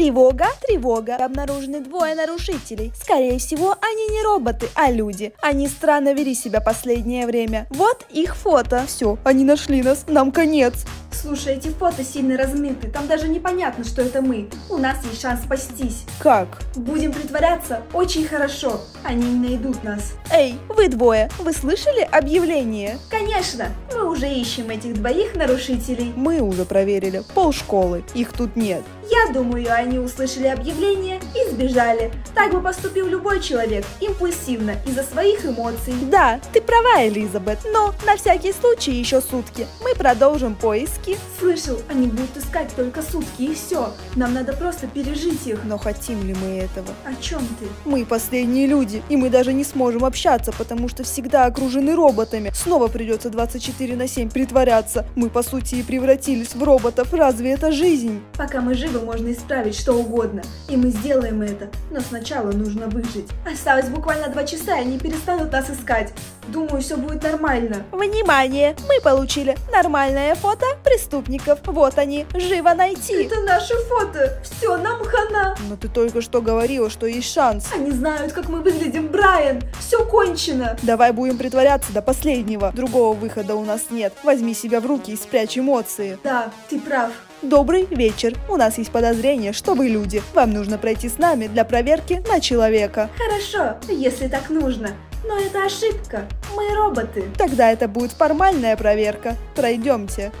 Тревога, тревога. Обнаружены двое нарушителей. Скорее всего, они не роботы, а люди. Они странно вели себя последнее время. Вот их фото. Все, они нашли нас, нам конец. Слушай, эти фото сильно размыты, там даже непонятно, что это мы. У нас есть шанс спастись. Как? Будем притворяться очень хорошо, они не найдут нас. Эй, вы двое, вы слышали объявление? Конечно, мы уже ищем этих двоих нарушителей. Мы уже проверили, полшколы, их тут нет. Я думаю, они услышали объявление и сбежали. Так бы поступил любой человек, импульсивно, из-за своих эмоций. Да, ты права, Элизабет, но на всякий случай еще сутки. Мы продолжим поиски. Слышал, они будут искать только сутки и все. Нам надо просто пережить их. Но хотим ли мы этого? О чем ты? Мы последние люди, и мы даже не сможем общаться, потому что всегда окружены роботами. Снова придется 24 на 7 притворяться. Мы по сути и превратились в роботов. Разве это жизнь? Пока мы живы, можно исправить что угодно. И мы сделаем это. Но сначала нужно выжить. Осталось буквально два часа, и они перестанут нас искать. Думаю, все будет нормально. Внимание! Мы получили нормальное фото преступников. Вот они, живо найти. Это наше фото. Все, нам хана. Но ты только что говорила, что есть шанс. Они знают, как мы выглядим, Брайан. Все кончено. Давай будем притворяться до последнего. Другого выхода у нас нет. Возьми себя в руки и спрячь эмоции. Да, ты прав. Добрый вечер. У нас есть подозрение, что вы люди. Вам нужно пройти с нами для проверки на человека. Хорошо, если так нужно. Но это ошибка. Мы роботы. Тогда это будет формальная проверка. Пройдемте.